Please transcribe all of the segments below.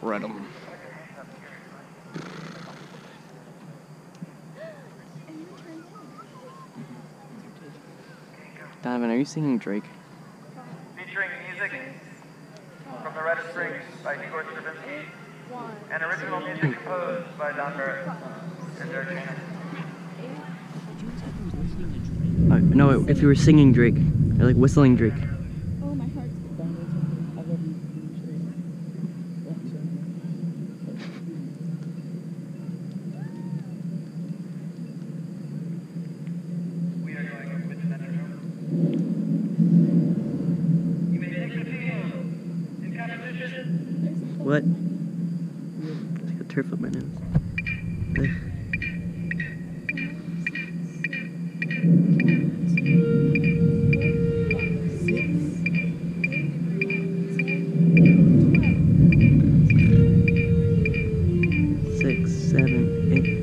Read 'em. Donovan, are you singing Drake? Featuring music from the Rite of Springs by Igor Stravinsky and original music composed by Don Barrett and Derek Shannon. Uh, no, if you were singing Drake, or like whistling Drake. Oh, my heart's We are going with the metronome. You may take the field in What? I got turf up my nose. Six, seven, eight,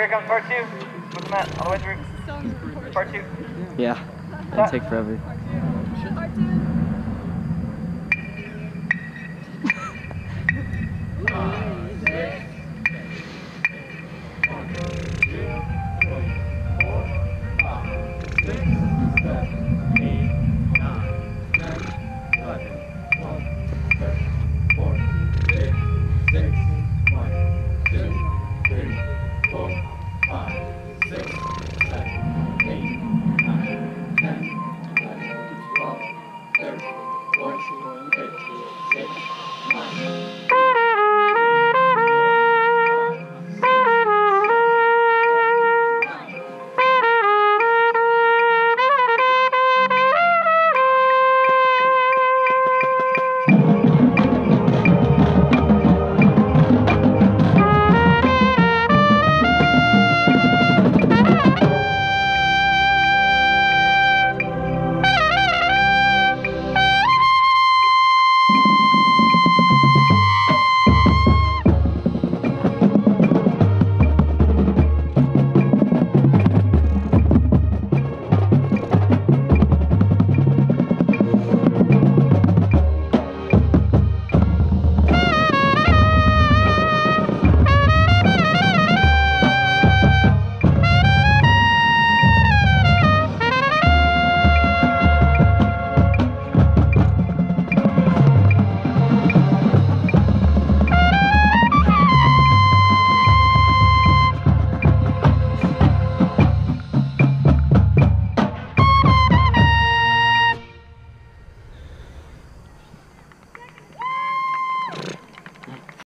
here comes part two. What's the map? All the way through. Part two. Yeah. It'll take forever. Part two. Five, six, one, two, three, four, five, six, seven, eight.